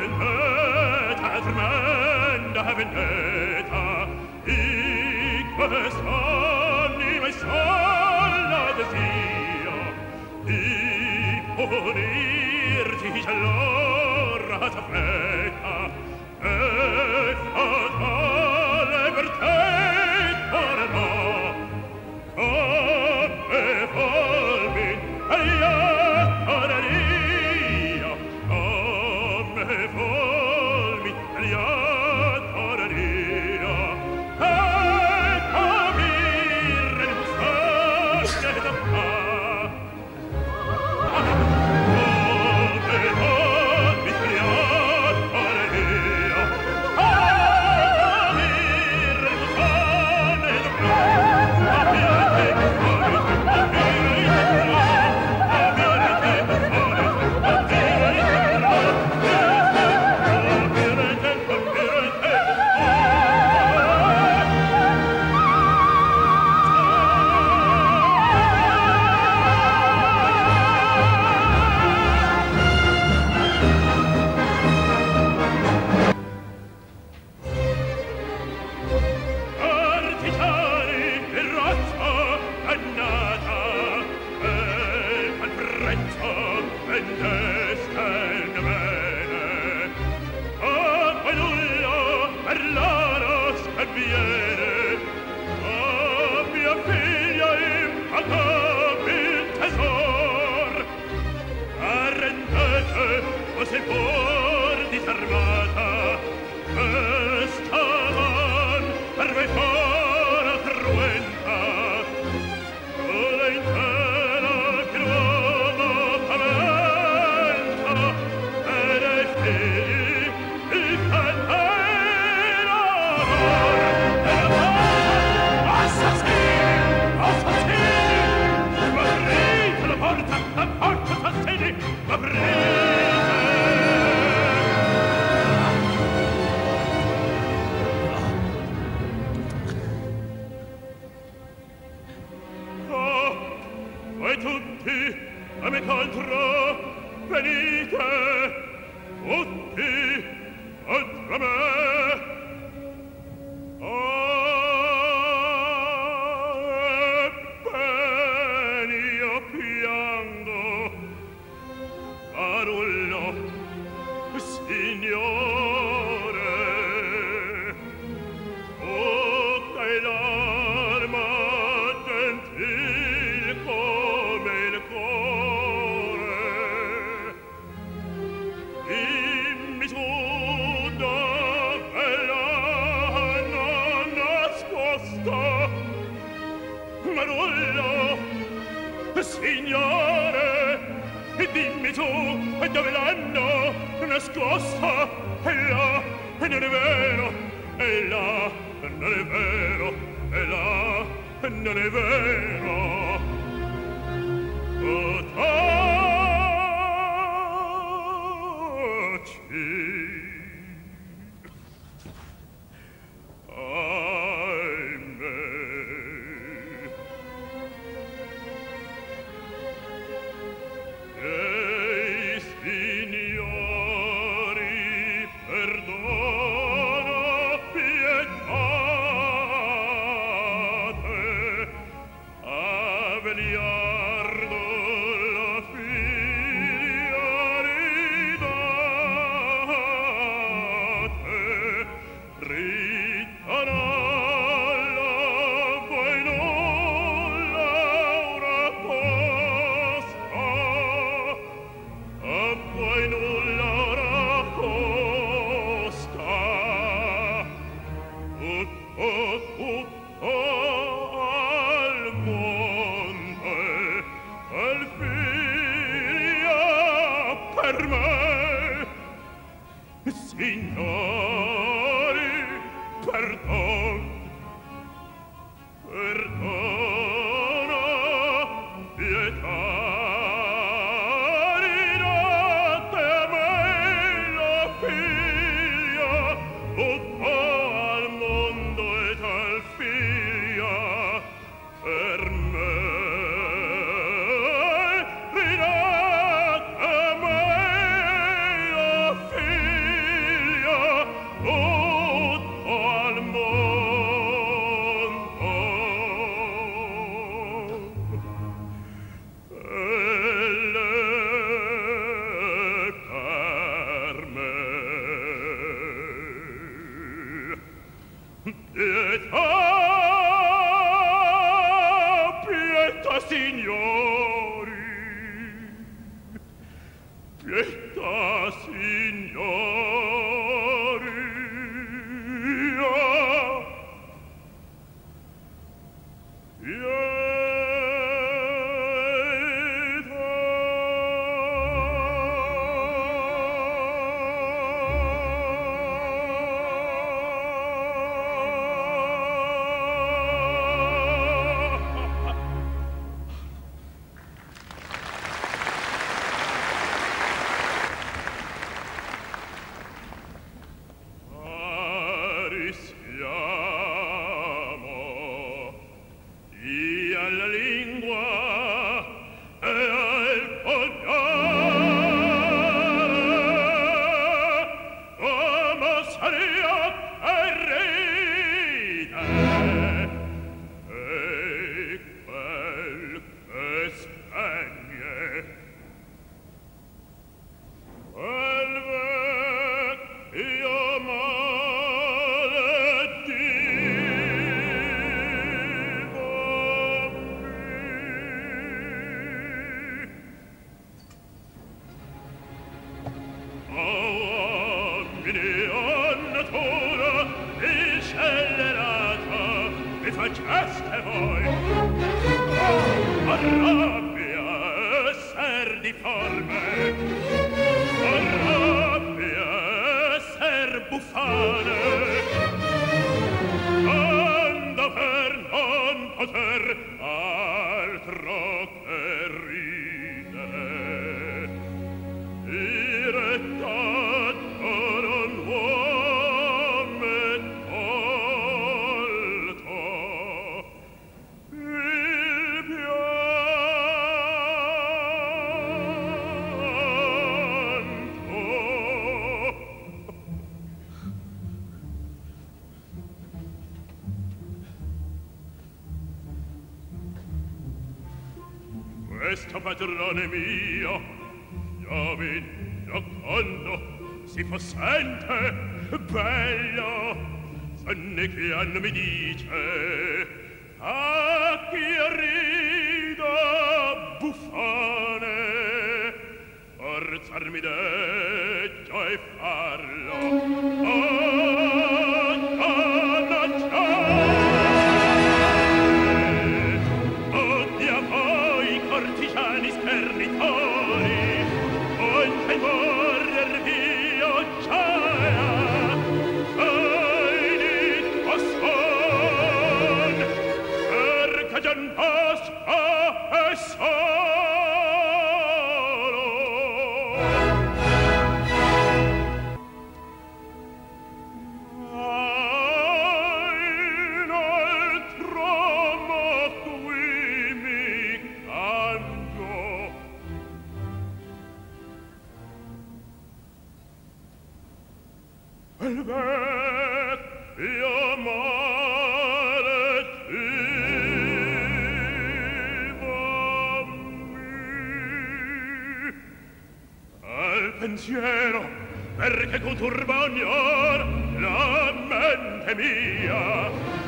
vendetta, tremenda vendetta, in quest anima sola desio, di punirti allora t'affretta, e far quiete o se for disarmata voi tutti a me contro venite tutti contro me. Oh Manuello, signore, e dimmi tu dove l'hanno nascosta? È là, e non è vero, E là, non è vero, E là, non è vero. Oh, signori, perdon, perdon. forme benedetto padrone mio Giovin, giocondo, si possente, bello Sonne bello Sannechian mi dice A chi rido buffone Forzarmi deggio e far pensiero perché conturba ogni or la mente mia.